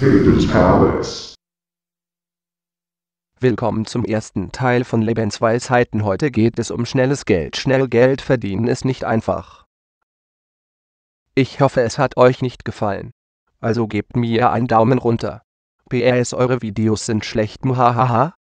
Palace. Willkommen zum ersten Teil von Lebensweisheiten. Heute geht es um schnelles Geld. Schnell Geld verdienen ist nicht einfach. Ich hoffe, es hat euch nicht gefallen. Also gebt mir einen Daumen runter. PS, eure Videos sind schlecht. Muhahaha.